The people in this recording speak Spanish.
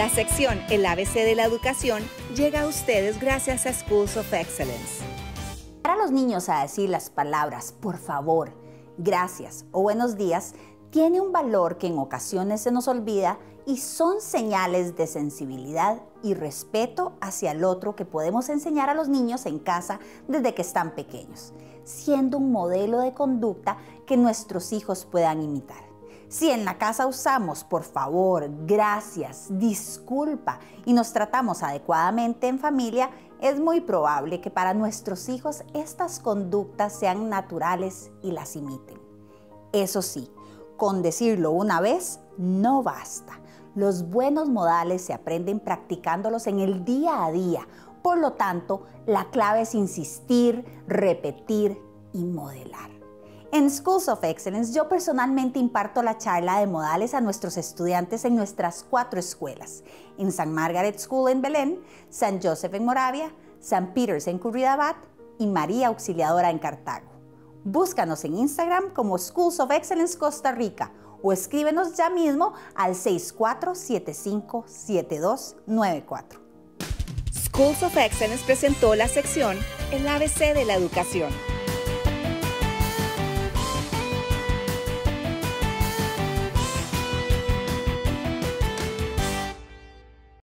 La sección El ABC de la educación llega a ustedes gracias a Schools of Excellence. Para los niños a decir las palabras por favor, gracias o buenos días tiene un valor que en ocasiones se nos olvida y son señales de sensibilidad y respeto hacia el otro que podemos enseñar a los niños en casa desde que están pequeños, siendo un modelo de conducta que nuestros hijos puedan imitar. Si en la casa usamos por favor, gracias, disculpa y nos tratamos adecuadamente en familia, es muy probable que para nuestros hijos estas conductas sean naturales y las imiten. Eso sí, con decirlo una vez no basta. Los buenos modales se aprenden practicándolos en el día a día. Por lo tanto, la clave es insistir, repetir y modelar. En Schools of Excellence yo personalmente imparto la charla de modales a nuestros estudiantes en nuestras cuatro escuelas, en San Margaret School en Belén, San Joseph en Moravia, San Peters en Curridabat y María Auxiliadora en Cartago. Búscanos en Instagram como Schools of Excellence Costa Rica o escríbenos ya mismo al 64757294. Schools of Excellence presentó la sección El ABC de la educación